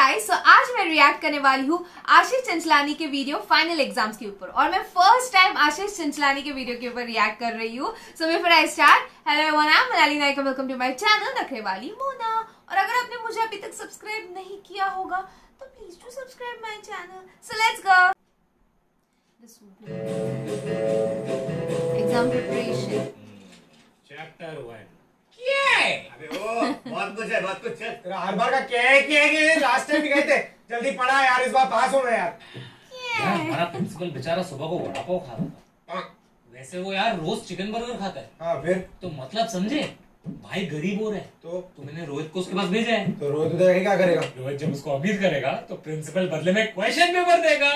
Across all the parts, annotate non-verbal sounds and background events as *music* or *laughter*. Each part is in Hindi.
गाइस सो आज मैं रिएक्ट करने वाली हूँ आशीष चंचलानी के वीडियो फाइनल एग्ज़ाम्स के ऊपर। और मैं फ़र्स्ट टाइम आशीष चंचलानी के वीडियो के ऊपर रिएक्ट कर रही हूँ। So before I start hello everyone I am Manali Nayak welcome to my channel नखरे वाली मोना और अगर आपने मुझे अभी तक सब्सक्राइब नहीं किया होगा तो please do subscribe my channel so let's go exam preparation chapter one अबे ओ प्रिंसिपल बेचारा सुबह को वड़ा पाव खा रहा था वैसे वो यार रोज चिकन बर्गर खाता है हाँ फिर तो मतलब समझे भाई गरीब हो रहा है तो तो मैंने रोहित को उसके पास भेजा है तो रोहित उधर क्या करेगा रोहित जब उसको अमीर करेगा तो प्रिंसिपल बदले में क्वेश्चन पेपर देगा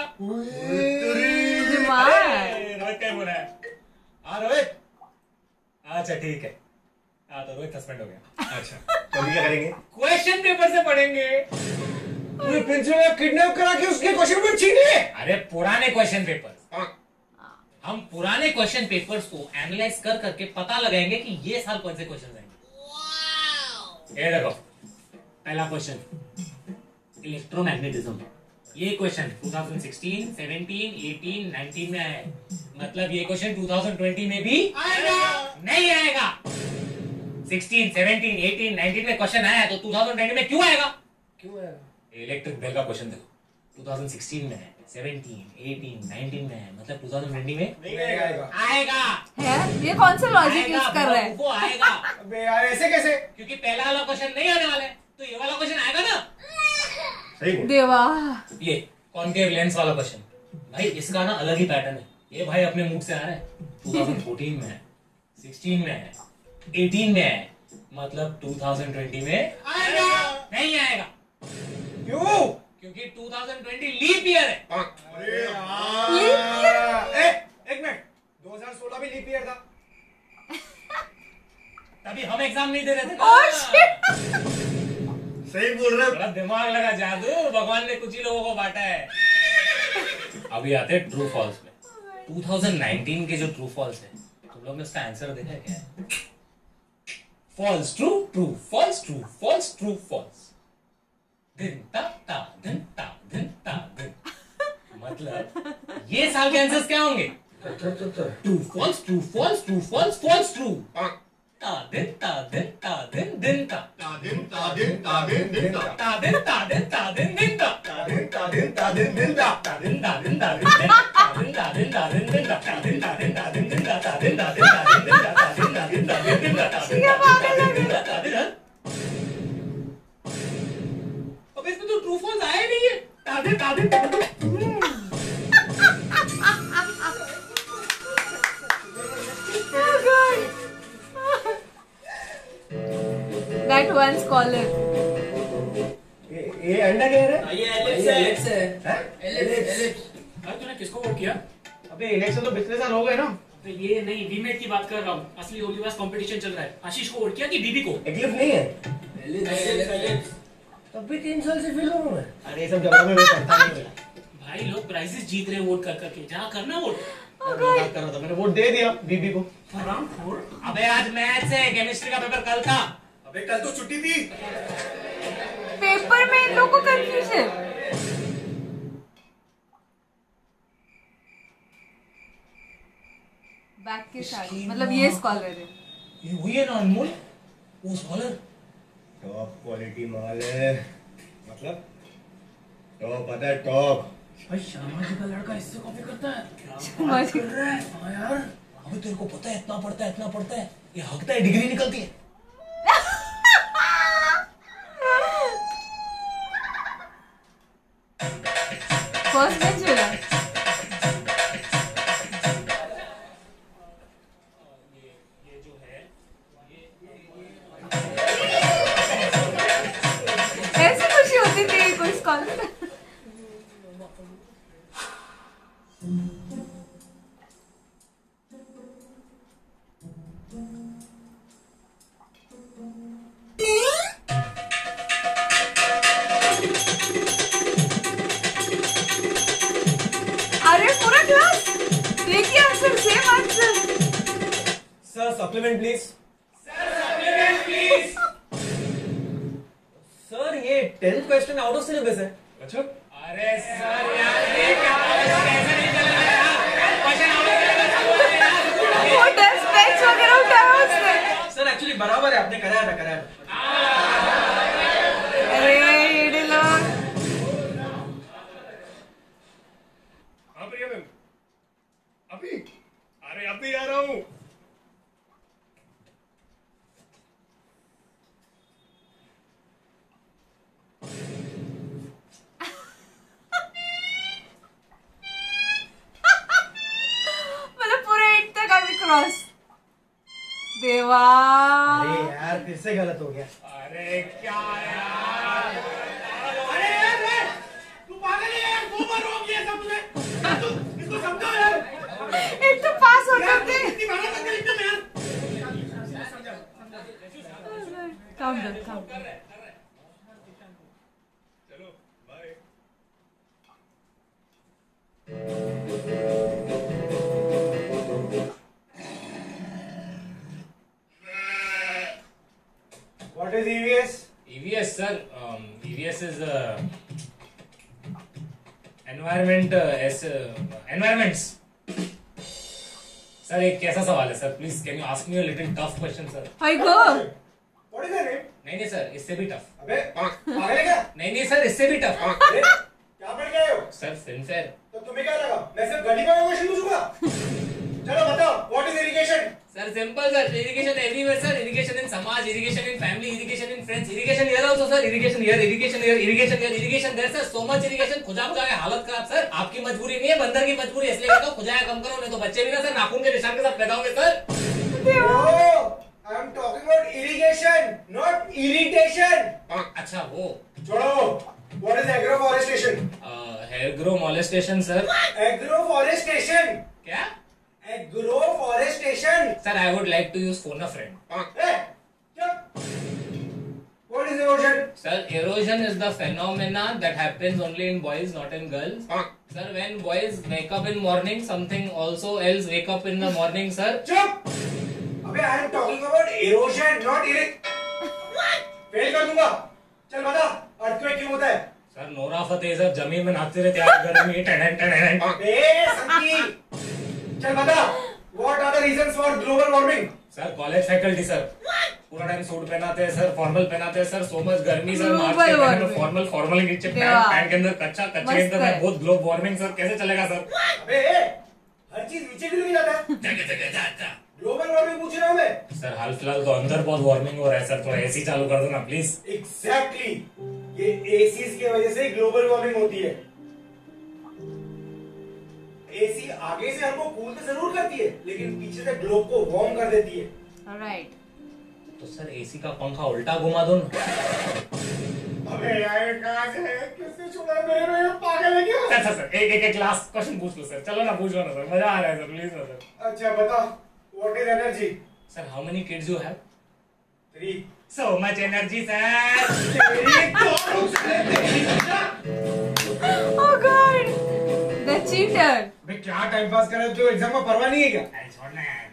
रोहित क्या बोला है? हाँ रोहित। अच्छा ठीक है। हाँ तो रोहित सस्पेंड हो गया। अच्छा। *laughs* तो क्या करेंगे? क्वेश्चन पेपर से पढ़ेंगे। ये प्रिंसिपल किडनैप करा के उसके क्वेश्चन पेपर छीने अरे पुराने क्वेश्चन पेपर हाँ, हम पुराने क्वेश्चन पेपर्स को एनालाइज कर करके पता लगाएँगे कि ये साल कौन से क्वेश्चन आएँगे। ये देखो पहला क्वेश्चन इलेक्ट्रोमैग्नेटिज्म ये क्वेश्चन 2016, 17, 18, 19 में आया है। मतलब ये क्वेश्चन 2020 में भी आएगा। नहीं आएगा। 16, 17, 18, 19 में क्वेश्चन आया तो 2020 में क्यों आएगा? क्यों है इलेक्ट्रिक बेल का क्वेश्चन देखो। 2016 में है 17, 18, 19 में है मतलब 2020 में नहीं आएगा। आएगा। है? ये कौन सा लॉजिक यूज़ कर रहा है? वो आएगा। अबे यार ऐसे कैसे? क्योंकि पहला वाला क्वेश्चन नहीं आने वाला है तो ये वाला क्वेश्चन आएगा ना? सही में देवा। ये कॉन्केव लेंस वाला क्वेश्चन भाई इसका ना अलग ही पैटर्न है। ये भाई अपने मूड से आ रहा है। 2014 में है 16 में है 18 में है मतलब 2020 में आएगा। नहीं आएगा। क्यों? क्योंकि 2020 लीप ईयर है। अरे ए, एक मिनट। 2016 भी लीप ईयर था। तभी हम एग्ज़ाम नहीं दे रहे थे Oh! सही बोल रहे हो। थोड़ा दिमाग लगा जादू। भगवान ने कुछ ही लोगों को बांटा है। अभी आते हैं ट्रू फॉल्स में। 2019 के जो ट्रू फॉल्स है तुम लोग ने उसका आंसर देखा है क्या false true true false true false true दिन ता ता दिन ता दिन ता दिन मतलब ये साल के आंसर्स क्या होंगे true false true false true false false true हाँ, ता दिन ता दिन ता दिन दिन ता तादिन तादिन तादिन दिन ता ता दिन ता दिन ता दिन दिन ता तादिन तादिन तादिन दिन ता तादिन तादिन तादिन दिन तादिन तादिन तादिन दिन ता तादिन तादिन तादिन दिन ता तादिन तादिन तादिन दिन ता तादिन तादिन तादिन दिन ता तादिन ये पागल लग दिन ता तादिन हाँ? अब इसमें तो ट्रू फॉल्स आया नहीं है। तादिन तादिन तादिन Oh God. That one scholar. ये ये अंडा क्या है? ये एलिप्स है। एलिप्स है। एलिप्स एलिप्स अरे तूने किसको वोट किया? अबे इलेक्शन तो पिछले साल हो गए ना। तो ये नहीं वीमेट की बात कर रहा हूँ। असली ओलीवास कंपटीशन चल रहा है। आशीष को वोट किया कि बीबी को? एक्लिप नहीं है। एलिप्स तब भी तीन साल से फेल हो रहा है अरे सब जगह में पढ़ता नहीं भाई लोग प्राइजेस जीत रहे हैं वोट कर करके। जहाँ करना वोट कर रहा था मैंने वोट दे दिया बीबी को। अबे आज मैथ्स है केमिस्ट्री का पेपर कल था। अबे कल तो छुट्टी थी। पेपर में इन लोगों को कंफ्यूजन बैक के साथ मतलब ये स्कॉलर है ये वही है ना अनमोल? वो स्कॉलर टॉप क्वालिटी माल है। मतलब? टॉप पता है टॉप भाई शर्मा जी का लड़का इससे कॉपी करता है। शर्मा जी। कर रहा है? हाँ यार। अबे तेरे को पता है इतना पढ़ता है इतना पढ़ता है। ये हकता है डिग्री निकलती है। फ़र्स्ट अरे एक्चुअली बराबर से गलत हो गया। अरे क्या यार? अरे यार तू पागल है यार दो बार रोक दिया सब तुमने तू इसको समझो यार। एक तो पास हो जाते। इतनी कर एकदम यार। काम काम environment as uh, सर एक कैसा सवाल है sir please can you ask me a little tough question sir hi go what is name नहीं नहीं सर इससे भी टफ अबे पागल है क्या? नहीं नहीं सर इससे भी टफ अरे क्या पढ़ के आए हो? सर फेयर तो तुम्हें क्या लगा? मैं सिर्फ़ गली में क्वेश्चन पूछूँगा? चलो बताओ what is irrigation sir simple sir irrigation everywhere sir irrigation in समाज irrigation in family irrigation in friends irrigation here also sir irrigation here irrigation here irrigation here irrigation there sir so much irrigation खुजा खुजा के हालत खराब सर आपकी मजबूरी नहीं है बंदर की मजबूरी है, इसलिए कहता हूँ खुजाया कम करो नहीं तो बच्चे भी ना सर नाखून के निशान के साथ पैदा होंगे sir oh I am talking about irrigation not irritation अच्छा वो छोड़ो what is agroforestation hair grow molestation sir क्या agroforestation Sir I would like to use phone a friend ए चुप what is erosion Sir, erosion is the phenomena that happens only in boys, not in girls. Sir, when boys wake up in morning, something also else wake up in the morning, sir. चुप अबे I am talking about erosion not इरिट fail कर दूंगा चल बता अर्थक्वेक क्यों होता है सर नोरा फतेह सर जमीन में नाचते रहते यार गर्मी टन टन ए संकी चल बता what are the reasons for global warming sir college faculty sir पूरा टाइम सूट पहनाते हैं सर फॉर्मल पहनाते हैं सर सो मच गर्मी सर मार्च के में फॉर्मल फॉर्मल के नीचे पैंट पैंट के अंदर कच्चा कच्चे के अंदर है। बहुत ग्लोब वार्मिंग सर कैसे चलेगा सर अबे हर चीज़ नीचे क्यों नहीं जाता है ग्लोबल वार्मिंग पूछ रहा हूँ मैं सर हाल फ़िलहाल तो अंदर बहुत वार्मिंग हो रहा है सर थोड़ा एसी चालू कर दो ना प्लीज़ एग्जैक्टली ये एसीज की वजह से ग्लोबल वार्मिंग होती है एसी आगे से हमको कूल तो ज़रूर करती है लेकिन पीछे से ग्लोब को वार्म कर देती है। ऑलराइट तो सर एसी का पंखा उल्टा घुमा दो ना। अबे यार कहाँ से है। किसने छोड़ा मेरे पागल है क्या? सर सर सर एक एक एक लास्ट क्वेश्चन पूछ लो सर। चलो ना पूछ लो ना सर। मज़ा आ रहा है सर प्लीज़ ना सर। अच्छा बता। What is energy sir how many kids you have three so much energy sir तेरी तो ओह गॉड द चीटर अबे क्या टाइम पास कर रहे हो? जो एग्ज़ाम में परवाह नहीं है क्या? अरे छोड़ना यार।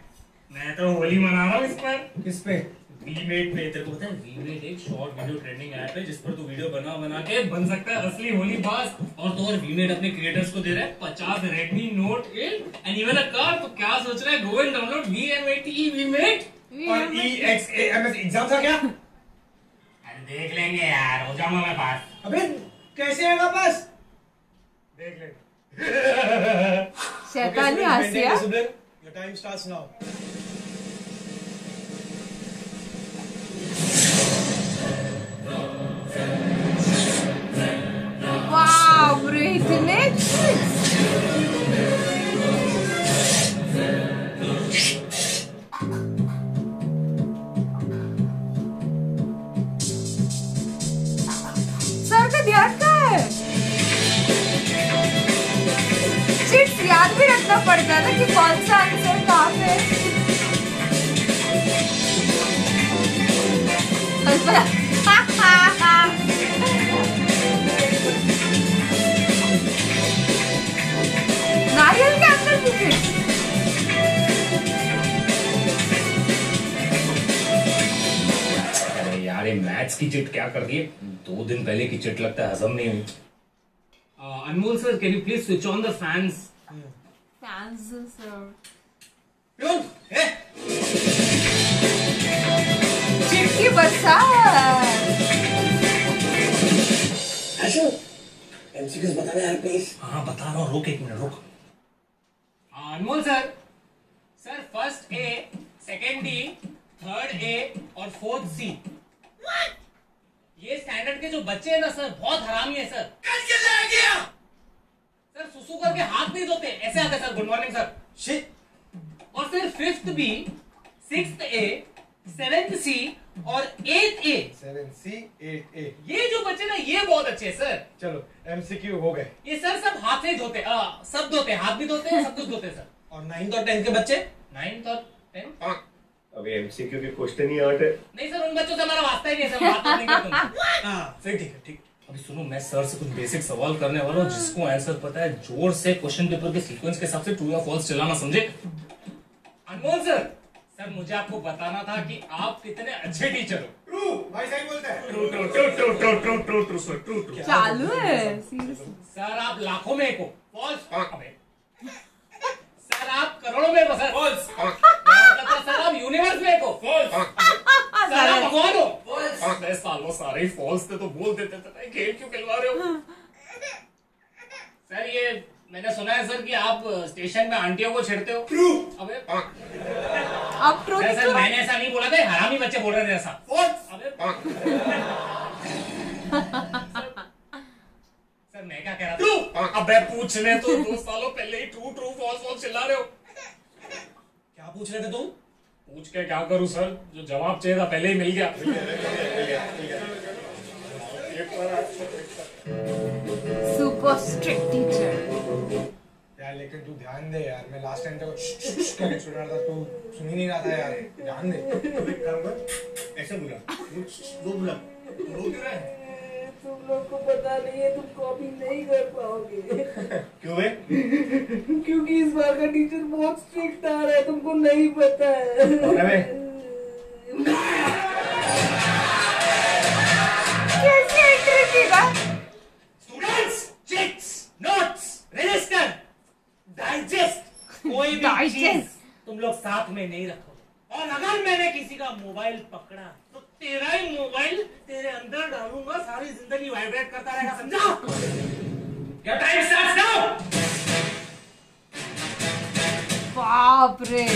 मैं तो होली मना रहा हूँ इस पर किस पे? वीमेट पे तेरे को पता है वीमेट एक शॉर्ट वीडियो ट्रेंडिंग ऐप है जिस पर तू वीडियो बना बना के बन सकता है असली होली बास और तो और वीमेट अपने क्रिएटर्स को दे रहा है पचास Redmi note eight and even a car तो क्या सोच रहा है? Go and download V M A T VMAT और E X A M S exam था क्या? अरे देख लेंगे यार हो जाऊँगा मैं पास। अबे कैसे आएगा बस Chaitanya Asya. Your time starts now. Wow, bro, it's देखना पड़ता है ना कि कौन सा आंसर कहाँ पे नारियल के अंदर भी अरे मैथ्स की चिट क्या कर दी दो दिन पहले की चिट लगता है हजम नहीं हुई। Anmol sir can you please switch on the fans bands, so. चिट्ठी बरसात एमसीक्यूज बता यार प्लीज़ हाँ बता रहा हूँ रुक एक minute Anmol, Anmol sir sir first A second D third A और फोर्थ सी ये स्टैंडर्ड के जो बच्चे हैं ना सर बहुत हरामी है सर गया। सर सुसु करके हाथ नहीं धोते ऐसे आते सर गुड मॉर्निंग सर और फिर fifth B six A seventh C और eighth A seven C eight A ये जो बच्चे ना ये बहुत अच्छे हैं सर चलो एमसीक्यू हो गए. ये सर सब हाथ नहीं धोते सब धोते हाथ भी धोते हैं सब कुछ धोते हैं सर और नाइन्थ और टेंथ के बच्चे? नाइन्थ और टेंथ अभी एमसीक्यू के क्वेश्चन ही आउट है. नहीं सर उन बच्चों से हमारा वास्ता ही नहीं है सर हम बात नहीं करते उनसे। हाँ ठीक है ठीक। अभी सुनो मैं सर से कुछ बेसिक सवाल करने वाला हूँ जिसको आंसर पता है ज़ोर से क्वेश्चन पेपर के सीक्वेंस के हिसाब से ट्रू या फॉल्स चलाना समझे? अनमोल सर सर मुझे आपको बताना था कि आप कितने अच्छे टीचर हो। ट्रू भाई सही बोलता है। True true true true true true true true sir true true चालू है सर आप लाखों में एक हो। फॉल्स अबे। सर आप करोड़ों में हो सर फॉल्स सर आप यूनिवर्स में एक हो फॉल्स सर आप भगवान हो। मैं सालों सारे ही फॉल्स थे तो बोल देते थे भाई खेल क्यों खिलवा रहे हो? सर ये मैंने सुना है सर कि आप स्टेशन में आंटियों को छेड़ते हो। ट्रू अबे अब ट्रू सर मैंने ऐसा नहीं बोला था हरामी बच्चे बोल रहे थे ऐसा। फॉल्स अबे सर मैं क्या कह रहा था ट्रू अबे पूछने तो दो सालों पहले ही ट्रू ट्रू फॉल्स फॉल्स चिल्ला रहे हो। क्या पूछ रहे थे तुम? पूछ के क्या करूँ सर जो जवाब चाहिए था पहले ही मिल गया। सुपर स्ट्रिक्ट टीचर यार लेकिन तू ध्यान दे यार। मैं लास्ट टाइम तेरे को करके सुन रहा था तू सुन ही नहीं रहा था यार। ध्यान दे। तू एक काम कर। ऐसे बोला। दो बोला। रो क्यों रहा है? तुम लोग को पता नहीं है तुम कॉपी नहीं कर पाओगे क्यों बे? क्योंकि इस बार का टीचर बहुत स्ट्रिक्ट आ रहा है तुमको नहीं पता है। अरे बे? कैसे एंट्री किया students chits notes register digest कोई भी चीज़ तुम लोग साथ में नहीं रखोगे। और अगर मैंने किसी का मोबाइल पकड़ा तो तेरा ही मोबाइल तेरे अंदर डालूँगा सारी ज़िंदगी वाइब्रेट करता रहेगा समझा? Your time starts now! बाप रे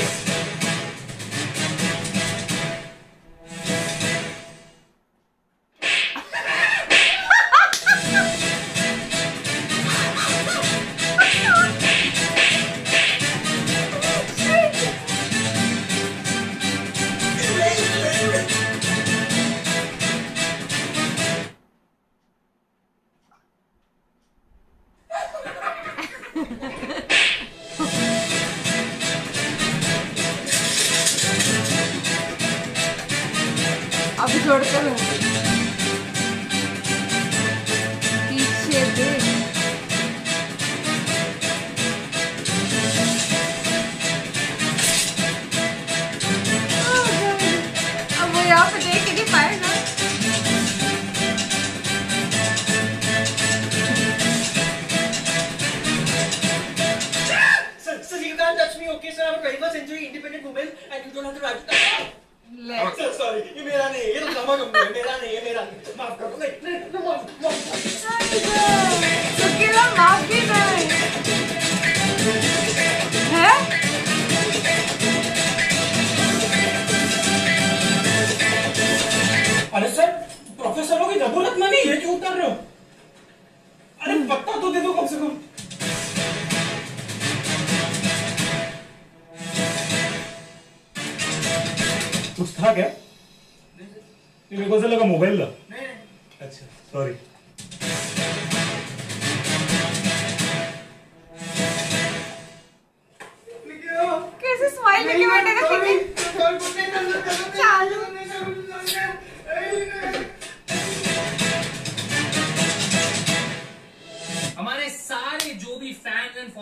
नहीं उतर रहे हो? अरे पत्ता तो दे दो कम से कम। कुछ था क्या? ये मेरे को से लगा मोबाइल था। अच्छा सॉरी कैसे स्माइल लेके बैठेगा कितने चालू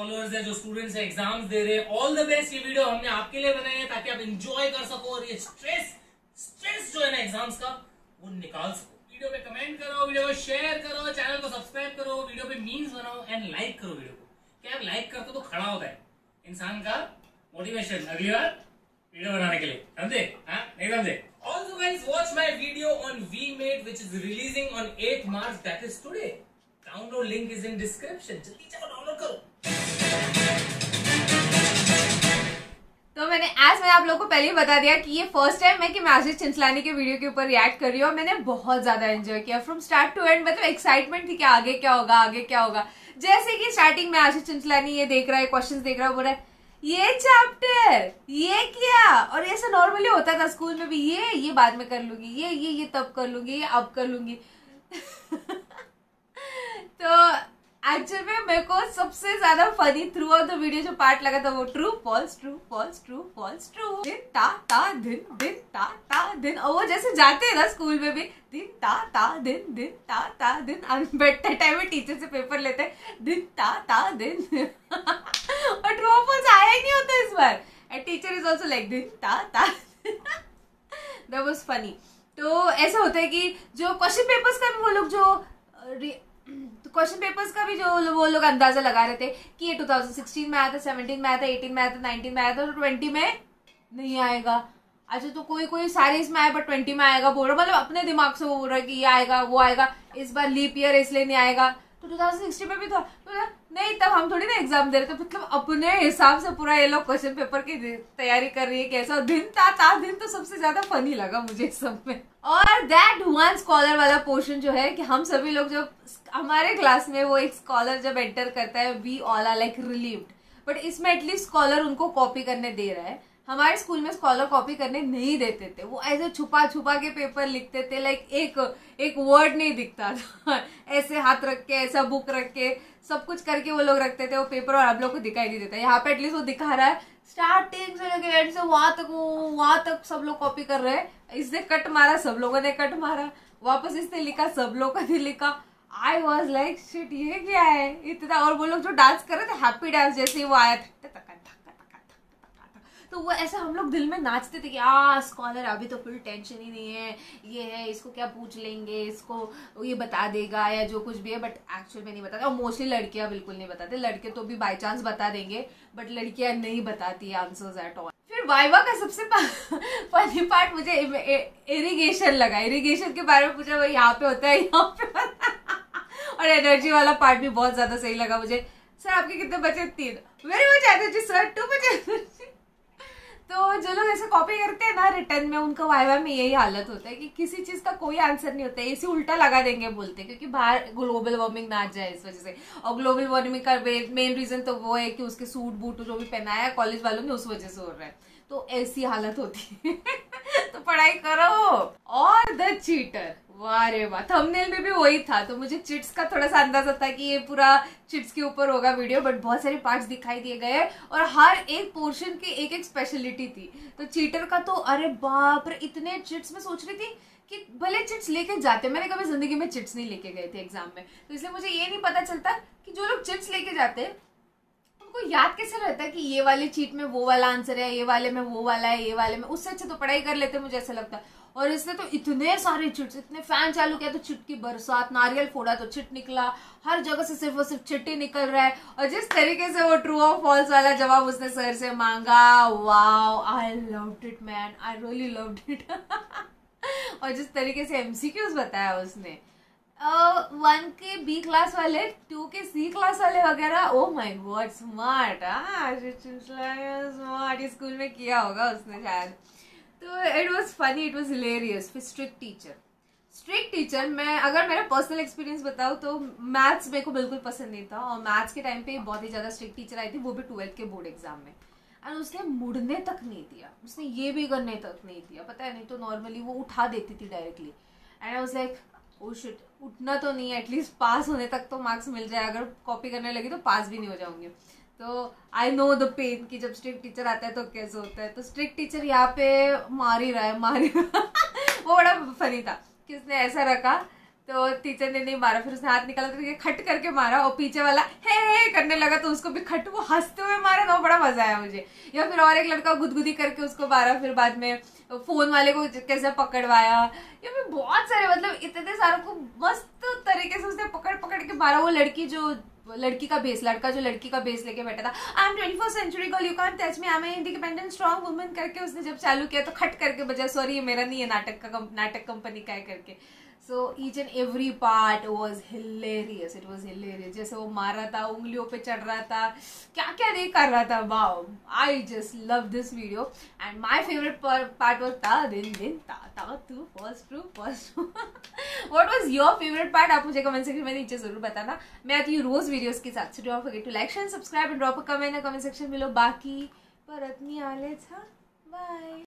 फॉलोअर्स हैं, जो स्टूडेंट्स हैं एग्ज़ाम्स दे रहे हैं ऑल द बेस्ट ये वीडियो हमने आपके लिए बनाई है ताकि आप एंजॉय कर सको और ये स्ट्रेस स्ट्रेस जो है ना एग्ज़ाम्स का, वो निकाल सको। वीडियो पे कमेंट करो वीडियो शेयर करो चैनल को सब्सक्राइब करो वीडियो पे मीम्स बनाओ एंड लाइक करो वीडियो को। क्या लाइक करते तो खड़ा होता है। इंसान का मोटिवेशन अगली बार वीडियो बनाने के लिए। समझे? हाँ? नहीं समझे? Guys watch my video on we made which is releasing on 8 March that is today download link is in description जल्दी जाओ डाउनलोड करो। तो मैंने एज मैंने आप लोगों को पहले ही बता दिया कि ये फ़र्स्ट टाइम है कि मैं आशीष चिंचलानी के वीडियो के ऊपर रिएक्ट कर रही हूँ और मैंने बहुत ज़्यादा एंजॉय किया। फ्रॉम स्टार्ट टू एंड मतलब एक्साइटमेंट थी कि आगे क्या होगा, आगे क्या होगा। जैसे कि स्टार्टिंग में आशीष चिंचलानी ये देख रहा है क्वेश्चन देख रहा है बोल रहा है, ये चैप्टर ये क्या? और ऐसा नॉर्मली होता था स्कूल में भी, ये ये बाद में कर लूँगी, ये ये ये तब कर लूँगी, ये अब कर लूँगी। *laughs* तो एक्चुअल में मेरे को सबसे ज़्यादा funny throughout the video जो पार्ट लगा था वो true false true false true false true दिन, ता ता, दिन दिन, ता ता, दिन. और वो जैसे जाते हैं ना स्कूल में भी, दिन, ता ता, दिन दिन, ता ता, दिन. बैठते टाइम में टीचर से पेपर लेते दिन, ता ता, दिन. और ट्रू फॉल्स आया ही नहीं होता इस बार. And teacher is also like दिन, ता ता दैट वाज फनी तो ऐसा होता है कि जो क्वेश्चन पेपर्स का भी वो लोग जो तो क्वेश्चन पेपर्स का भी जो वो लोग अंदाज़ा लगा रहे थे कि ये 2016 में आया था 17 में आया था 18 में आया था 19 में आया था तो 20 में नहीं आएगा। अच्छा तो कोई कोई सारे इसमें आया पर 20 में आएगा, बोल रहा मतलब अपने दिमाग से वो बोल रहा है कि ये आएगा, वो आएगा, इस बार लीप ईयर इसलिए नहीं आएगा। तो 2016 में भी था। तो नहीं, तब हम थोड़ी ना एग्ज़ाम दे रहे थे। मतलब अपने हिसाब से पूरा ये लोग क्वेश्चन पेपर की तैयारी कर रही है कैसा दिन था ता दिन तो सबसे ज़्यादा फनी लगा मुझे इस सब में। और दैट वन स्कॉलर वाला पोर्शन जो है कि हम सभी लोग जब हमारे क्लास में वो एक स्कॉलर जब एंटर करता है we all are like relieved but इसमें एटलीस्ट स्कॉलर उनको कॉपी करने दे रहा है। हमारे स्कूल में स्कॉलर कॉपी करने नहीं देते थे। वो ऐसे छुपा छुपा के पेपर लिखते थे लाइक एक एक वर्ड नहीं दिखता था। *laughs* ऐसे हाथ रख के, ऐसा बुक रख के, सब कुछ करके वो लोग रखते थे, वो पेपर और आप लोग को दिखाई नहीं देता। यहाँ पे एटलीस्ट वो दिखा रहा है स्टार्टिंग से लेके एंड से वहाँ तक वहाँ तक सब लोग कॉपी कर रहे हैं। इसने कट मारा, सब लोगों ने कट मारा। वापस इसने लिखा, सब लोगों ने लिखा। आई वॉज़ लाइक शिट ये क्या है? इतना, और वो लोग जो डांस कर रहे थे हैप्पी डांस जैसे ही वो आया था। तो वो ऐसे हम लोग दिल में नाचते थे कि आ स्कॉलर अभी तो फुल टेंशन ही नहीं है। ये है, इसको क्या पूछ लेंगे? इसको ये बता देगा या जो कुछ भी है। बट एक्चुअल में नहीं बताते। और मोस्टली लड़कियाँ बिल्कुल नहीं बताते। लड़के तो भी बाई चांस बता देंगे बट लड़कियाँ नहीं बताती आंसर्स एट ऑल फिर वाइवा का सबसे फनी पार्ट *laughs* मुझे इरिगेशन लगा। इरिगेशन के बारे में पूछा वो यहाँ पे होता है, यहाँ पे *laughs* और एनर्जी वाला पार्ट भी बहुत ज़्यादा सही लगा मुझे। सर आपके कितने बचे तीन। Very much energy sir two बचे तो जो लोग ऐसे कॉपी करते हैं ना रिटर्न में, उनका वाई वाई में यही हालत होता है कि किसी चीज़ का कोई आंसर नहीं होता है। इसी उल्टा लगा देंगे बोलते हैं, क्योंकि बाहर ग्लोबल वार्मिंग ना जाए इस वजह से। और ग्लोबल वार्मिंग का मेन रीजन तो वो है कि उसके सूट, बूट, जो भी पहनाया कॉलेज वालों ने उस वजह से हो रहा है। तो ऐसी हालत होती है। *laughs* तो पढ़ाई करो। और द चीटर वाह रे वाह थंबनेल में भी वही था तो मुझे चिट्स का थोड़ा सा अंदाज़ा था कि ये पूरा चिट्स के ऊपर होगा वीडियो बट बहुत सारे पार्ट्स दिखाई दिए गए और हर एक पोर्शन की एक एक स्पेशलिटी थी। तो चीटर का तो अरे बाप रे, इतने चिट्स में सोच रही थी कि भले चिट्स लेके जाते, मैंने कभी ज़िंदगी में चिट्स नहीं लेके गए थे एग्ज़ाम में। तो इसलिए मुझे ये नहीं पता चलता कि जो लोग चिट्स लेके जाते उनको याद कैसे रहता है कि ये वाले चीट में वो वाला आंसर है, ये वाले में वो वाला है, ये वाले में? उससे अच्छे तो पढ़ाई कर लेते मुझे ऐसा लगता है। और इसने तो इतने सारे चिट्स इतने फ़ैन चालू किया तो चिट की बरसात, नारियल फोड़ा तो चिट निकला। हर जगह से सिर्फ़ और सिर्फ़ चिट्टी निकल रहा है। और जिस तरीके से वो ट्रू और फॉल्स वाला जवाब उसने सर से मांगा wow I love it man I really love it और जिस तरीके से एमसीक्यूज बताया उसने। वन के बी क्लास वाले, टू के सी क्लास वाले वगैरह ओ my god smart smart school में किया होगा उसने शायद। तो it was funny it was hilarious फिर स्ट्रिक्ट टीचर स्ट्रिक्ट टीचर मैं, अगर मेरा पर्सनल एक्सपीरियंस बताऊँ तो मैथ्स मेरे को बिल्कुल पसंद नहीं था और मैथ्स के टाइम पे बहुत ही ज़्यादा स्ट्रिक्ट टीचर आई थी, वो भी ट्वेल्थ के बोर्ड एग्ज़ाम में। एंड उसने मुड़ने तक नहीं दिया। उसने ये भी करने तक नहीं दिया। पता है, नहीं तो नॉर्मली वो उठा देती थी directly and I was like shit उठना तो नहीं है एटलीस्ट पास होने तक तो मार्क्स मिल जाए। अगर कॉपी करने लगी तो पास भी नहीं हो जाऊँगी। तो आई नो द पेन कि जब स्ट्रिक्ट टीचर आता है तो कैसे होता है। तो स्ट्रिक्ट टीचर यहाँ पे मार ही रहा है, मार ही *laughs* वो बड़ा फनी था। कि उसने ऐसा रखा? तो टीचर ने नहीं मारा, फिर उसने हाथ निकाला तो खट करके मारा और पीछे वाला, हे हे करने लगा तो उसको भी खट, वो हँसते हुए मारा वो बड़ा मज़ा आया मुझे। या फिर और एक लड़का गुदगुदी करके उसको मारा, फिर बाद में फ़ोन वाले को कैसे पकड़वाया? या फिर बहुत सारे मतलब इतने सारों को मस्त तरीके से उसने पकड़ पकड़ के मारा। वो लड़की जो, लड़की का बेस लड़का जो लड़की का बेस लेके बैठा था। I am twenty first century girl you can touch me I am independent strong women करके उसने जब चालू किया तो खट करके बजा सॉरी ये मेरा नहीं है, नाटक का नाटक कंपनी का है करके. So each and every part was hilarious it was hilarious जैसे वो मार रहा था, उंगलियों पे चढ़ रहा था क्या क्या नहीं कर रहा था। Wow I just love this video and my favourite part was ता दिन दिन, ता ता, तू first true first what was your favourite part आप मुझे कमेंट सेक्शन में नीचे ज़रूर बताना। मैं आती हूँ रोज वीडियोस के साथ so don't forget to like share subscribe and drop comment comment section में लो बाकी, परत मी आलेच हा बाय